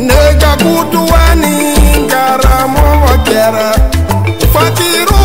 Nega kutuani ngaramo wakera Fatiru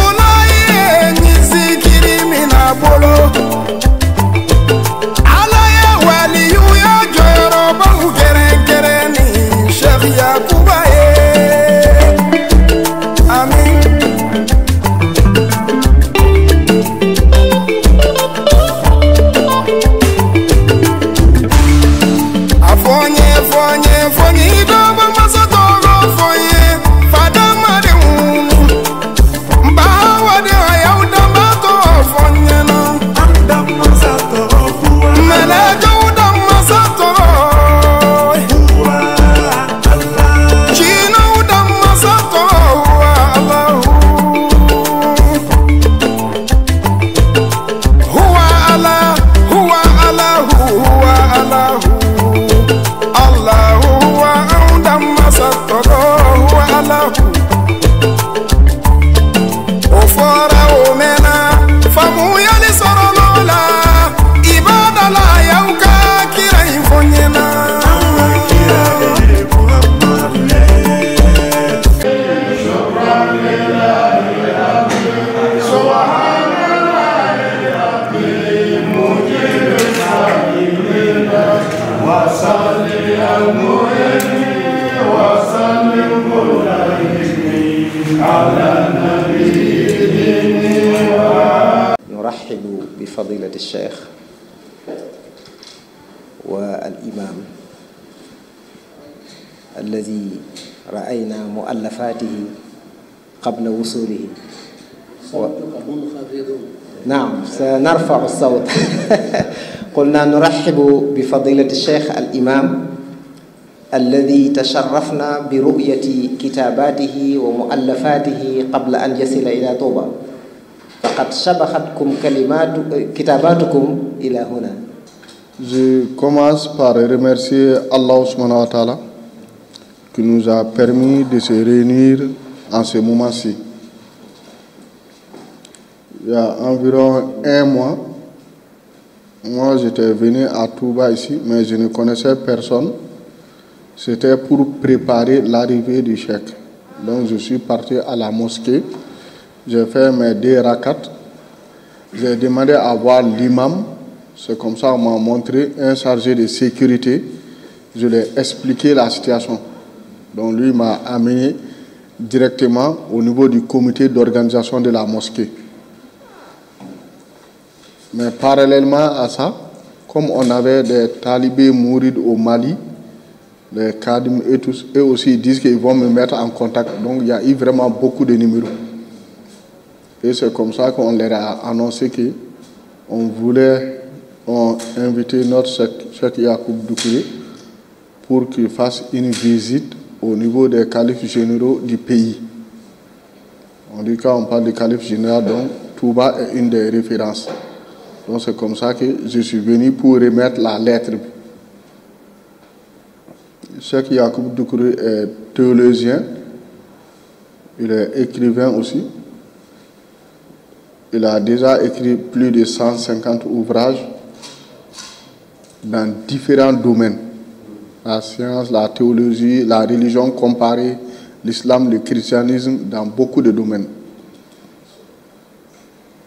بفضيلة الشيخ والإمام الذي رأينا مؤلفاته قبل وصوله. و... نعم سنرفع الصوت. قلنا نرحب بفضيلة الشيخ الإمام الذي تشرفنا برؤية كتاباته ومؤلفاته قبل أن يصل إلى طوبى. Je commence par remercier Allah qui nous a permis de se réunir en ce moment-ci. Il y a environ un mois, moi j'étais venu à Touba ici, mais je ne connaissais personne. C'était pour préparer l'arrivée du chèque. Donc je suis parti à la mosquée j'ai fait mes deux rakats, j'ai demandé à voir l'imam, c'est comme ça qu'on m'a montré un chargé de sécurité, je lui ai expliqué la situation. Donc lui m'a amené directement au niveau du comité d'organisation de la mosquée. Mais parallèlement à ça, comme on avait des talibés mourides au Mali, les Kadim et tous, eux aussi disent qu'ils vont me mettre en contact. Donc il y a eu vraiment beaucoup de numéros. Et c'est comme ça qu'on leur a annoncé qu'on voulait inviter notre chef Yacoub Doukouré pour qu'il fasse une visite au niveau des califes généraux du pays. On dit quand on parle de calife général, donc Touba est une des références. Donc c'est comme ça que je suis venu pour remettre la lettre. Cheikh Yacoub Doukouré est théologien, il est écrivain aussi. Il a déjà écrit plus de 150 ouvrages dans différents domaines. La science, la théologie, la religion comparée, l'islam, le christianisme, dans beaucoup de domaines.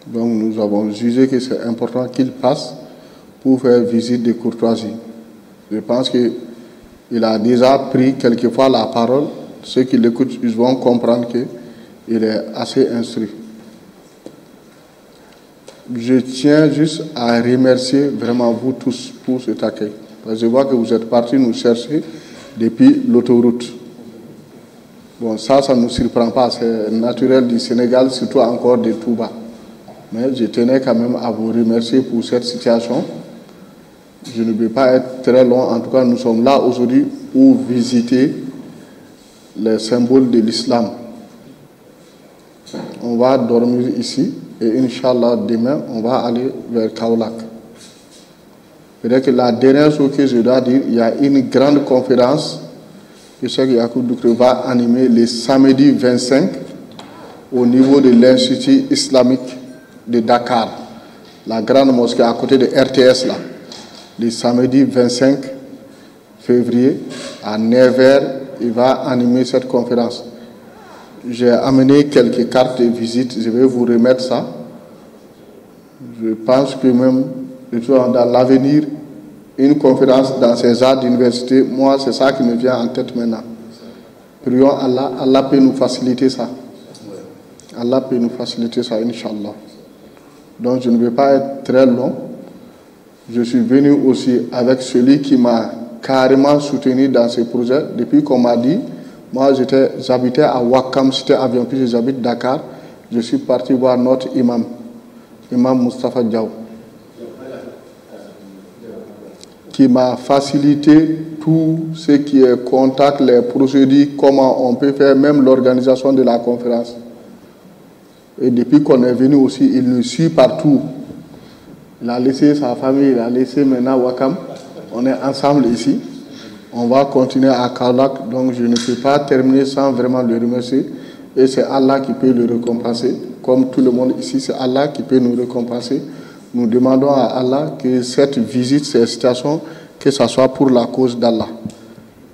Donc nous avons jugé que c'est important qu'il passe pour faire visite de courtoisie. Je pense qu'il a déjà pris quelquefois la parole. Ceux qui l'écoutent, ils vont comprendre qu'il est assez instruit. Je tiens juste à remercier vraiment vous tous pour cet accueil. Je vois que vous êtes partis nous chercher depuis l'autoroute. Bon, ça, ça ne nous surprend pas. C'est naturel du Sénégal, surtout encore de Touba. Mais je tenais quand même à vous remercier pour cette situation. Je ne vais pas être très long. En tout cas, nous sommes là aujourd'hui pour visiter les symboles de l'islam. On va dormir ici et Inch'Allah, demain, on va aller vers Kaolak. Que la dernière chose que je dois dire, il y a une grande conférence que Cheikh Yacoub Doukre va animer le samedi 25 au niveau de l'Institut islamique de Dakar, la grande mosquée à côté de RTS là, le samedi 25 février à Nevers. Il va animer cette conférence. J'ai amené quelques cartes de visite. Je vais vous remettre ça. Je pense que même dans l'avenir, une conférence dans ces arts d'université, moi, c'est ça qui me vient en tête maintenant. Prions Allah, Allah peut nous faciliter ça. Allah peut nous faciliter ça, Inch'Allah. Donc je ne vais pas être très long. Je suis venu aussi avec celui qui m'a carrément soutenu dans ce projet. Depuis qu'on m'a dit, moi j'habitais à Wakam, c'était avion, puis j'habite Dakar. Je suis parti voir notre imam, imam Mustafa Diaw, qui m'a facilité tout ce qui est contact, les procédures, comment on peut faire, même l'organisation de la conférence. Et depuis qu'on est venu aussi, il nous suit partout. Il a laissé sa famille, il a laissé maintenant Wakam. On est ensemble ici. On va continuer à Kaulak, donc je ne peux pas terminer sans vraiment le remercier. Et c'est Allah qui peut le récompenser. Comme tout le monde ici, c'est Allah qui peut nous récompenser. Nous demandons à Allah que cette visite, cette situation, que ce soit pour la cause d'Allah.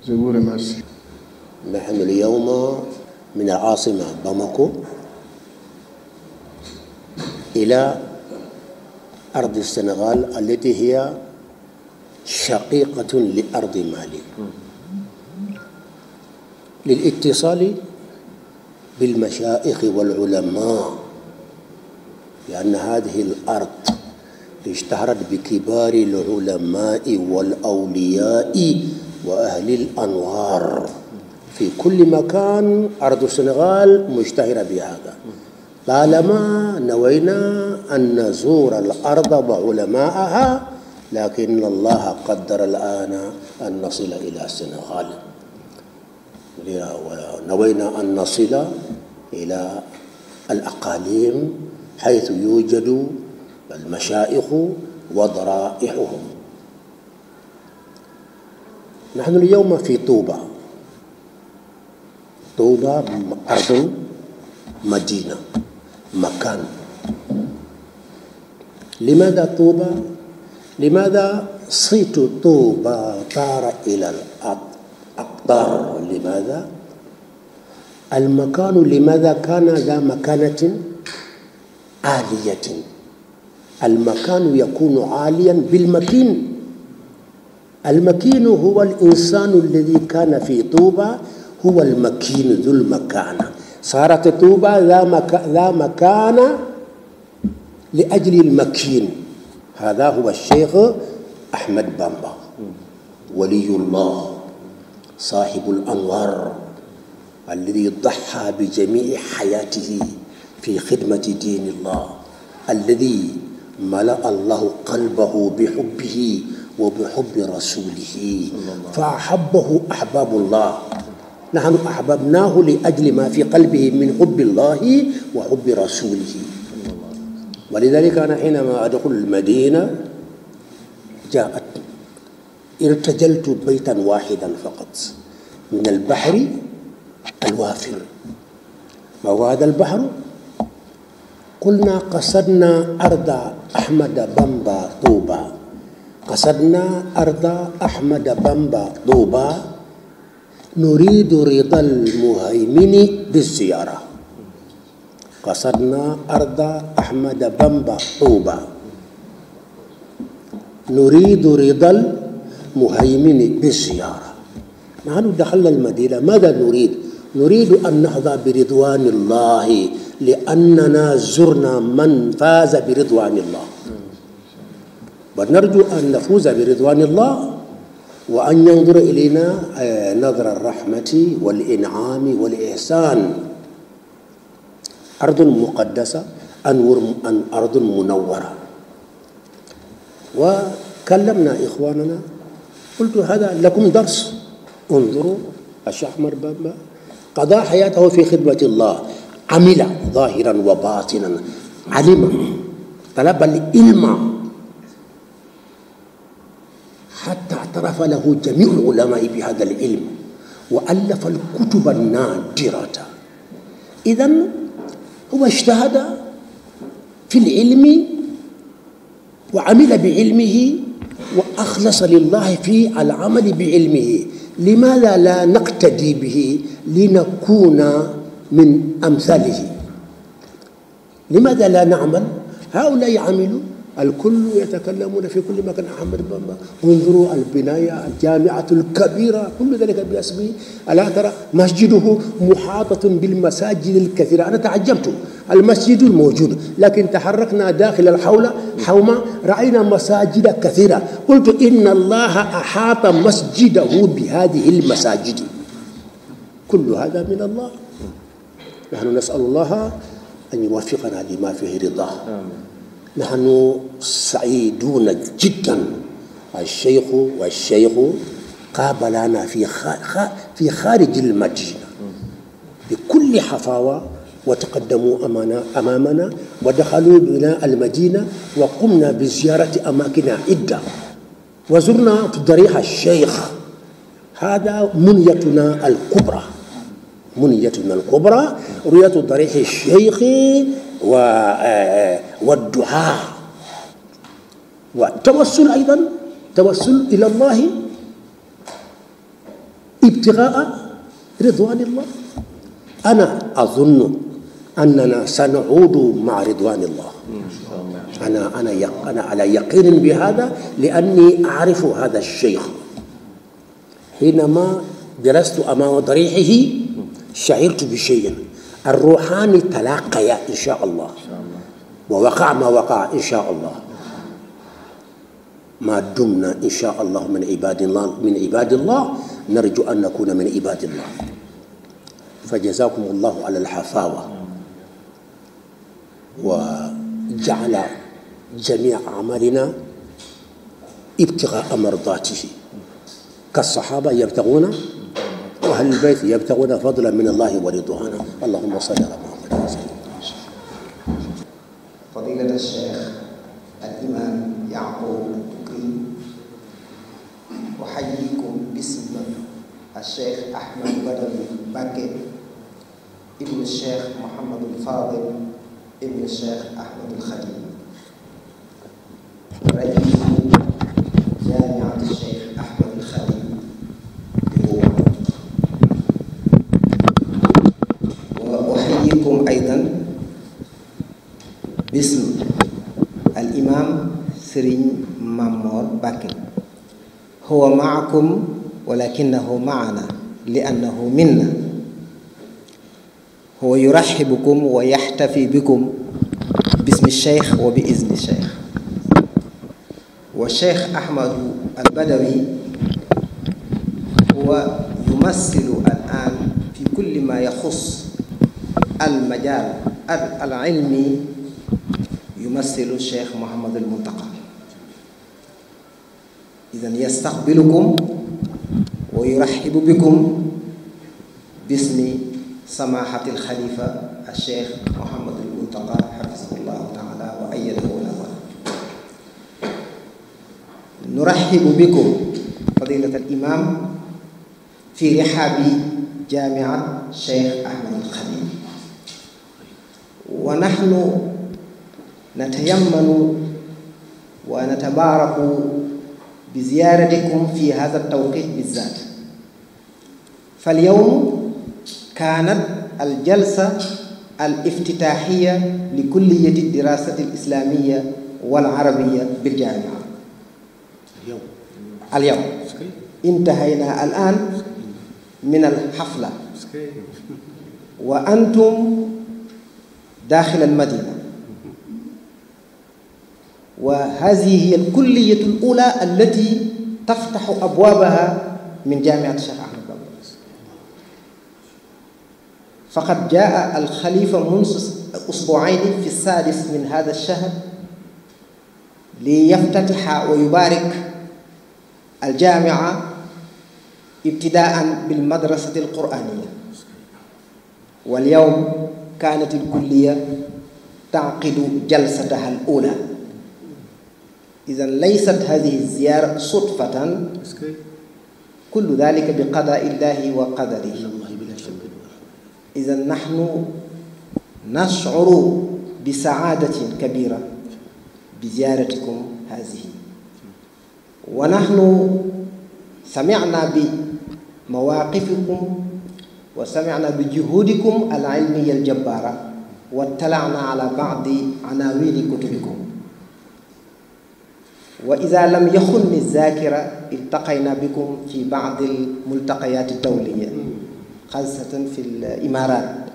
Je vous remercie. نحن اليوم من العاصمة باماكو إلى أرض السنغال التي هي شقيقة لأرض مالي. للاتصال بالمشائخ والعلماء لأن هذه الأرض اشتهرت بكبار العلماء والأولياء وأهل الأنوار. في كل مكان أرض السنغال مشتهرة بهذا. طالما نوينا أن نزور الأرض وعلماءها لكن الله قدر الآن أن نصل إلى السنغال. ونوينا أن نصل إلى الأقاليم حيث يوجد المشائخ وضرائحهم. نحن اليوم في طوبى. طوبى أرض مدينة مكان. لماذا طوبى؟ لماذا صيت طوبى طار إلى الأقطار؟ لماذا؟ المكان لماذا كان ذا مكانة عالية؟ المكان يكون عاليا بالمكين. المكين هو الإنسان الذي كان في طوبى هو المكين ذو المكانة. صارت طوبى ذا, مك... ذا مكانة لأجل المكين. هذا هو الشيخ أحمد بامبا ولي الله صاحب الأنوار الذي ضحى بجميع حياته في خدمة دين الله الذي ملأ الله قلبه بحبه وبحب رسوله فأحبه أحباب الله. نحن أحببناه لأجل ما في قلبه من حب الله وحب رسوله. ولذلك أنا حينما أدخل المدينة جاءت ارتجلت بيتا واحدا فقط من البحر الوافر. ما هو هذا البحر؟ قلنا قصدنا أرض أحمد بمبا طوبى. قصدنا أرض أحمد بمبا طوبى. نريد رضا المهيمن بالزيارة. قصدنا أرض أحمد بمبا طوبى. نريد رضا المهيمن بالزيارة. نحن دخلنا المدينة ماذا نريد؟ نريد أن نحظى برضوان الله لأننا زرنا من فاز برضوان الله. ونرجو أن نفوز برضوان الله وأن ينظر إلينا نظر الرحمة والإنعام والإحسان. أرض مقدسة أنور أن أرض منورة. وكلمنا إخواننا قلت هذا لكم درس. انظروا الشيخ أحمد بابا قضى حياته في خدمة الله. عمل ظاهرا وباطنا علم طلب العلم. حتى اعترف له جميع العلماء بهذا العلم وألف الكتب النادرة. إذا هو اجتهد في العلم وعمل بعلمه أخلص لله في العمل بعلمه. لماذا لا نقتدي به لنكون من أمثاله؟ لماذا لا نعمل؟ هؤلاء عملوا الكل يتكلمون في كل مكان. أحمد بابا انظروا البناية الجامعة الكبيرة كل ذلك باسمه. ألا ترى مسجده محاطة بالمساجد الكثيرة. أنا تعجبت. المسجد الموجود لكن تحركنا داخل الحولة حوما رأينا مساجد كثيرة. قلت إن الله أحاط مسجده بهذه المساجد. كل هذا من الله. نحن نسأل الله أن يوفقنا لما فيه رضاه. نحن سعيدون جدا. الشيخ والشيخ قابلنا في في خارج المدينة. بكل حفاوة وتقدموا أمامنا ودخلوا بنا المدينة وقمنا بزيارة أماكن عدة. وزرنا ضريح الشيخ. هذا منيتنا الكبرى. منيتنا الكبرى رؤية ضريح الشيخ والدعاء. والتوسل أيضا توسل إلى الله ابتغاء رضوان الله. أنا أظن أننا سنعود مع رضوان الله. أنا أنا أنا على يقين بهذا لأني أعرف هذا الشيخ. حينما درست أمام ضريحه شعرت بشيء. الروحان تلاقيا إن شاء الله. ووقع ما وقع إن شاء الله. ما دمنا إن شاء الله من عباد الله من عباد الله نرجو أن نكون من عباد الله. فجزاكم الله على الحفاوة. وجعل جميع أعمالنا ابتغاء مرضاته. كالصحابة يبتغون وأهل البيت يبتغون فضلا من الله ورضوانا. اللهم صل على محمد وسلم فضيلة الشيخ الإمام يعقوب أحييكم باسم الشيخ أحمد بدوي باكي ابن الشيخ محمد الفاضل ابن الشيخ أحمد الخليل رئيس جامعة الشيخ أحمد الخليل وأحييكم أيضا باسم الإمام سرين مامور باكر هو معكم ولكنه معنا لأنه منا. هو يرحبكم ويحتفي بكم باسم الشيخ وبإذن الشيخ. والشيخ أحمد البدوي هو يمثل الآن في كل ما يخص المجال العلمي يمثل الشيخ محمد المنتقى إذا يستقبلكم ويرحب بكم باسم سماحة الخليفة الشيخ محمد المنتقى حفظه الله تعالى وأيده له نرحب بكم فضيلة الإمام في رحاب جامعة الشيخ أحمد الخليل. ونحن نتيمن ونتبارك بزيارتكم في هذا التوقيت بالذات. فاليوم كانت الجلسة الافتتاحية لكلية الدراسة الإسلامية والعربية بالجامعة. اليوم. اليوم. انتهينا الآن من الحفلة. وأنتم داخل المدينة. وهذه هي الكلية الأولى التي تفتح أبوابها من جامعة الشيخ أحمد بابوس فقد جاء الخليفة منذ أسبوعين في السادس من هذا الشهر ليفتتح ويبارك الجامعة ابتداء بالمدرسة القرآنية. واليوم كانت الكلية تعقد جلستها الأولى. إذا ليست هذه الزيارة صدفة. كل ذلك بقضاء الله وقدره. إذا نحن نشعر بسعادة كبيرة بزيارتكم هذه. ونحن سمعنا بمواقفكم وسمعنا بجهودكم العلمية الجبارة واطلعنا على بعض عناوين كتبكم. وإذا لم يخن الذاكرة التقينا بكم في بعض الملتقيات الدولية خاصة في الإمارات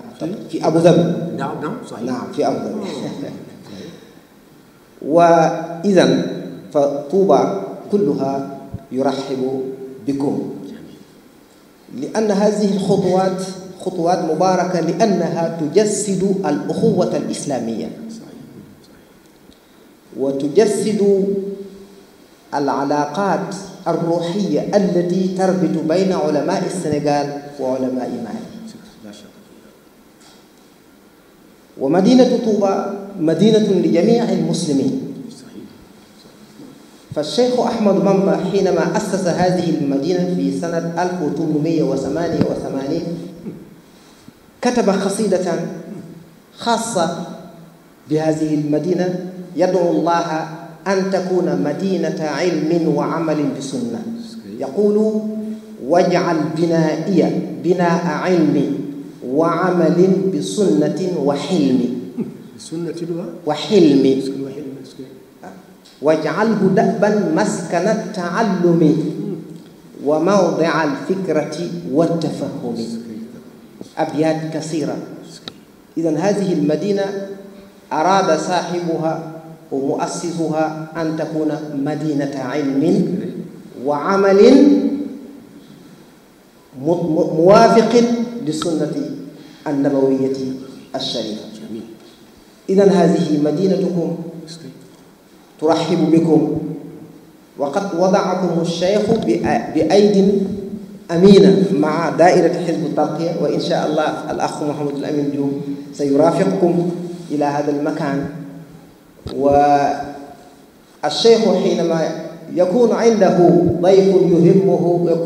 في أبو ظبي. نعم نعم صحيح. نعم في أبو ظبي. وإذا فطوبى كلها يرحب بكم. لأن هذه الخطوات خطوات مباركة لأنها تجسد الأخوة الإسلامية. وتجسد العلاقات الروحية التي تربط بين علماء السنغال وعلماء مالي. ومدينة طوبى مدينة لجميع المسلمين. فالشيخ أحمد بامبا حينما أسس هذه المدينة في سنة 1888 كتب قصيدة خاصة بهذه المدينة يدعو الله أن تكون مدينة علم وعمل بسنة. يقول واجعل بنائي بناء علم وعمل بسنة وحلم. تلوها وحلم. واجعله دأبا مسكن التعلم وموضع الفكرة والتفهم. أبيات كثيرة. إذا هذه المدينة أراد صاحبها ومؤسسها أن تكون مدينة علم وعمل موافق للسنة النبوية الشريفة. إذا هذه مدينتكم ترحب بكم. وقد وضعكم الشيخ بأ- بأيد أمينة مع دائرة حزب الترقية وإن شاء الله الأخ محمد الأمين جوم سيرافقكم إلى هذا المكان. والشيخ حينما يكون عنده ضيف يهمه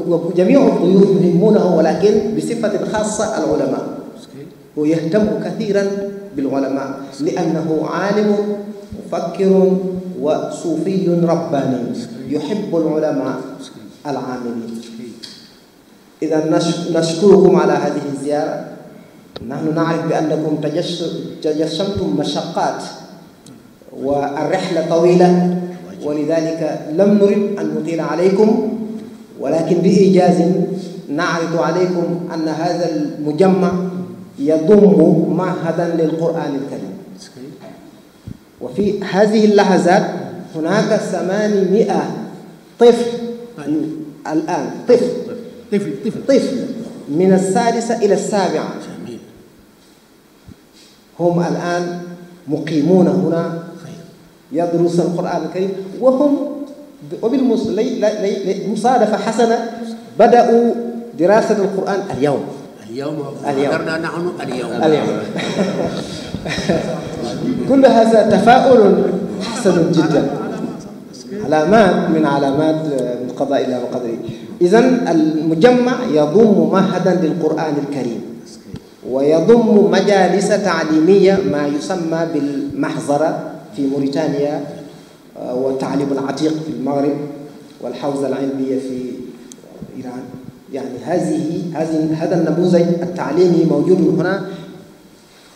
وجميع الضيوف يهمونه ولكن بصفة خاصة العلماء. ويهتم كثيرا بالعلماء لأنه عالم مفكر وصوفي رباني. يحب العلماء العاملين. إذا نش- نشكركم على هذه الزيارة. نحن نعرف بأنكم تجش- تجشمتم مشقات. والرحلة طويلة ولذلك لم نرد أن نطيل عليكم ولكن بإيجاز نعرض عليكم أن هذا المجمع يضم معهدا للقرآن الكريم. وفي هذه اللحظات هناك ثمانمائة طفل الآن طفل طفل طفل طفل. من السادسة إلى السابعة. هم الآن مقيمون هنا يدرسون القرآن الكريم وهم وبالمصادفة حسنة بدأوا دراسة القرآن اليوم. اليوم؟ اليوم. نحن اليوم. اليوم. كل هذا تفاؤل حسن جدا. علامات من علامات من قضاء الله وقدره. إذا المجمع يضم معهدا للقرآن الكريم ويضم مجالس تعليمية ما يسمى بالمحظرة. في موريتانيا آه، والتعليم العتيق في المغرب والحوزة العلمية في إيران. يعني هذه هذه هذا النموذج التعليمي موجود هنا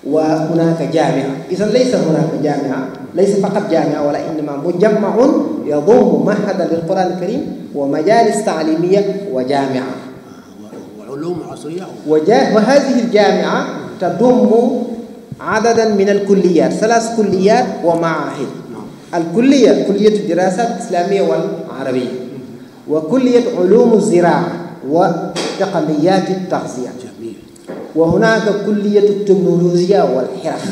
وهناك جامعة. إذا ليس هناك جامعة ليس فقط جامعة وإنما مجمع يضم معهدا للقرآن الكريم ومجالس تعليمية وجامعة. وعلوم عصرية. وجا- وهذه الجامعة تضم عددا من الكليات ثلاث كليات ومعاهد. الكلية كلية الدراسات الإسلامية والعربية. وكلية علوم الزراعة وتقنيات التغذية. وهناك كلية التكنولوجيا والحرف.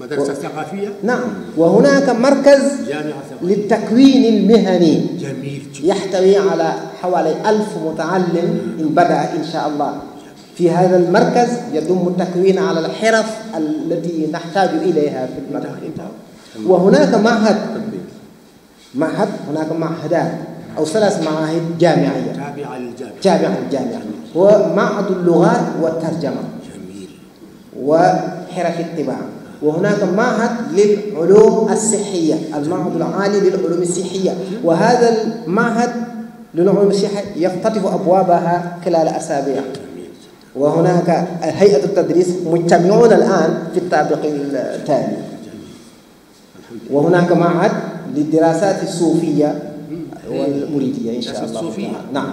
مدرسة ثقافية؟ نعم. وهناك مركز للتكوين المهني. جميل. يحتوي على حوالي ألف متعلم إن بدأ إن شاء الله. في هذا المركز يضم التكوين على الحرف التي نحتاج إليها في المدى وهناك معهد. معهد هناك معهدات أو ثلاث معاهد جامعية. تابعة للجامعة. جامعة الجامعة هو معهد اللغات والترجمة. جميل. وحرف الطباعة. وهناك معهد للعلوم الصحية المعهد العالي للعلوم الصحية. وهذا المعهد للعلوم الصحية يفتتح أبوابها خلال أسابيع. وهناك هيئة التدريس مجتمعون الآن في الطابق التالي. وهناك معهد للدراسات الصوفية والمريدية إن شاء الله. الصوفية؟ نعم.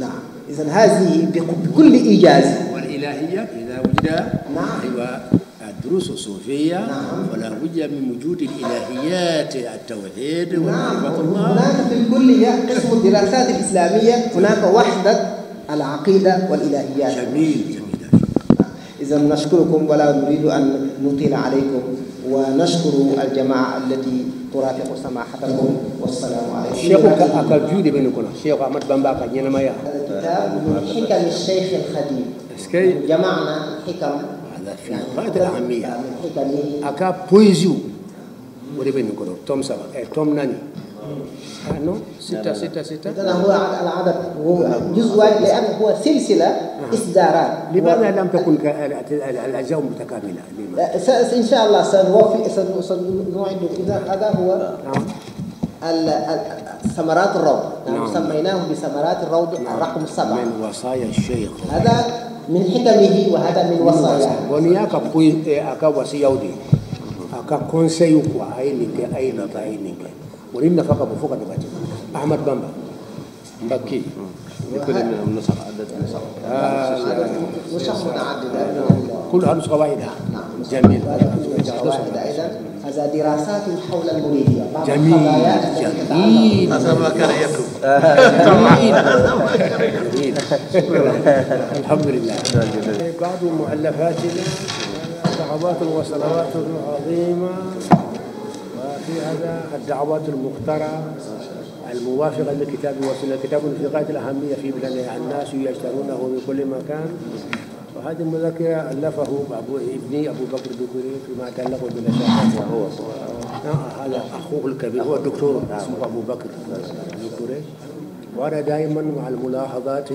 نعم. إذا هذه بك- بكل إيجاز. والإلهية إذا وجد. نعم. أيوة. الدروس الصوفية. نعم. ولا بد من وجود الإلهيات التوحيد نعم. ومعرفة الله هناك في الكلية قسم الدراسات الإسلامية. هناك وحدة العقيدة والإلهيات. جميل جميل. إذا نشكركم ولا نريد أن نطيل عليكم ونشكر الجماعة التي ترافق سماحتكم. والسلام عليكم. الشيخ أكا جودي بينكم الشيخ أحمد بامبا كان ينما يا. هذا الكتاب من حكم الشيخ الخديم. اسكي. جمعنا حكم. هذا في غاية الأهمية. من حكمه أكا بويزيو. ودي بينكم توم سبا. إيه توم ناني. نو ستة ستة ستة هذا هو العدد هو جزء واحد لأنه هو سلسلة إصدارات لماذا لم تكن الأجزاء متكاملة؟ إن شاء الله سنوفي سن- سنوعد إذا هذا هو ثمرات الروض نعم. نعم. سميناه بثمرات الروض الرقم السبعة من وصايا الشيخ هذا من حكمه وهذا من وصاياه koyi aka wasu yaudi aka konseyu ko ainihin ainihin na faka bufuka da bacin ahmad bamba bakki لكل من النسخ عدد نسخ. نسخ متعددة كلها نسخة واحدة. جميل. واحدة. أيضا هذا دراسات حول المريدية جميل. جميل. ما كان يكتب جميل. الحمد لله. بعض مؤلفاتنا دعوات وصلوات عظيمة. وفي هذا الدعوات المخترعة الموافقة للكتاب والسنة. كتاب في غاية الأهمية في بلاد الناس يشترونه من كل مكان. وهذه المذكرة ألفه أبو ابني أبو بكر الدكوري فيما يتعلق بالنشاطات هو آه، هذا أخوه الكبير هو الدكتور. اسمه أبو بكر الدكوري. وأنا دائما مع الملاحظات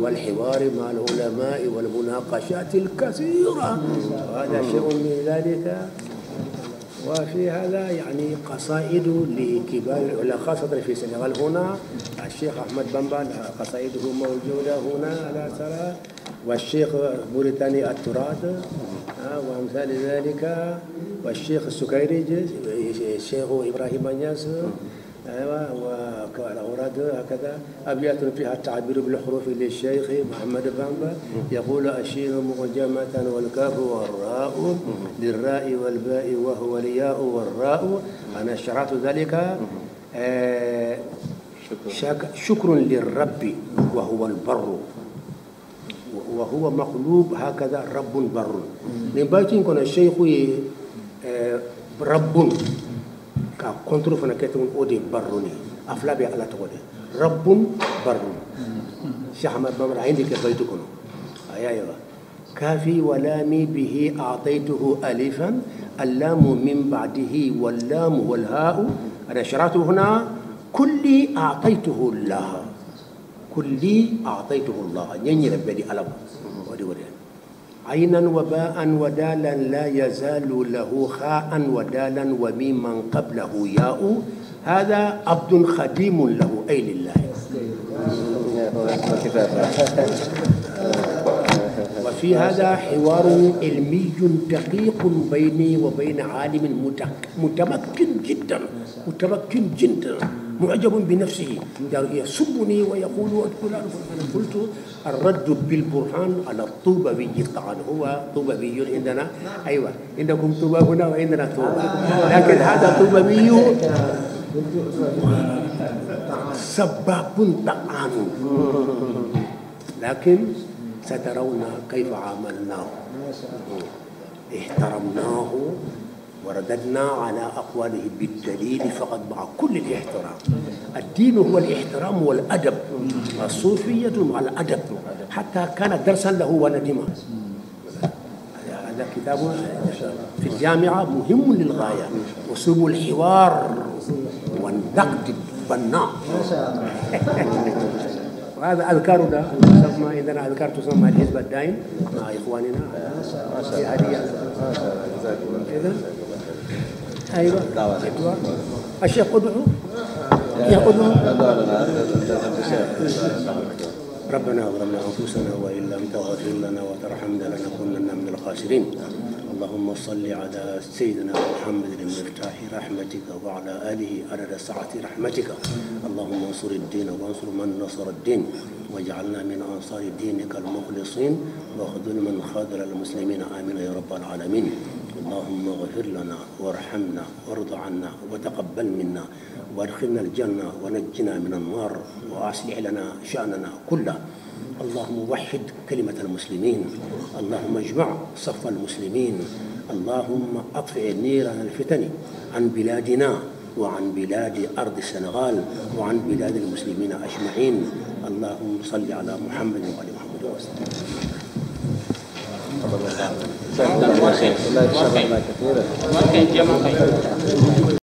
والحوار مع العلماء والمناقشات الكثيرة. وهذا شيء من ذلك. وفي هذا يعني قصائد لكبار العلماء خاصة في السنغال هنا. الشيخ أحمد بامبا قصائده موجودة هنا على ترى. والشيخ موريتاني التراد آه، وأمثال ذلك. والشيخ السكيري الشيخ إبراهيم أنياس أيوة والأوراد هكذا. أبيات فيها التعبير بالحروف للشيخ محمد بامبا. يقول الشين معجمة والكاف والراء للراء والباء وهو الياء والراء. أنا شرعت ذلك آه، شك- شكر للرب وهو البر. وهو مقلوب هكذا رب بر. من بيتين كنا الشيخ آه، رب. Ka contre fana kɛ tuguni o de ye baro ne a fila bɛ ala tɔgɔ de rabbun barun sheikh ahmad bamara a ye de kɛ bayitu kɔnɔ a y'a ye wa كافي ولامي به أعطيته ألفا اللام من بعده واللام والهاء أنا شرعت هنا كلي أعطيته الله كلي أعطيته الله ينير بدي ألم ودي ودي عينا وباء ودالا لا يزال له خاء ودالا وميما قبله ياء. هذا عبد خديم له. أي لله. وفي هذا حوار علمي دقيق بيني وبين عالم متمكن جدا. متمكن جدا. معجب بنفسه. يسبني ويقول فلان أنا قلت الرد بالبرهان على الطوبوي طبعا هو طوبوي عندنا. أيوه عندكم طوبى هنا وعندنا طوبى لكن هذا طوبوي سباب طعام. لكن سترون كيف عاملناه. احترمناه. ورددنا على أقواله بالدليل فقط مع كل الاحترام. الدين هو الاحترام والأدب. الصوفية مع الأدب. حتى كان درسا له وندمه هذا كتاب في الجامعة مهم للغاية. أسلوب الحوار والنقد البناء وهذا أذكار ده. تسمى عندنا أذكار تسمى الحزب الدائم مع إخواننا. في هدية. كذا أيوه. الشيخ ادعو يا ربنا ظلمنا أنفسنا وإن لم تغفر لنا وترحمنا لنكونن من الخاسرين. اللهم صل على سيدنا محمد المفتاح رحمتك وعلى آله عدد سعة رحمتك. اللهم انصر الدين وانصر من نصر الدين. واجعلنا من أنصار دينك المخلصين واخذل من خاذل المسلمين. آمين يا رب العالمين. اللهم اغفر لنا وارحمنا وارض عنا وتقبل منا وادخلنا الجنة ونجنا من النار واصلح لنا شأننا كله. اللهم وحد كلمة المسلمين. اللهم اجمع صف المسلمين. اللهم أطفئ نيران الفتن عن بلادنا وعن بلاد أرض السنغال وعن بلاد المسلمين أجمعين. اللهم صل على محمد وعلى محمد وسلم. moo xeeñ moo xeeñ moo xeeñ jéem a xeeñ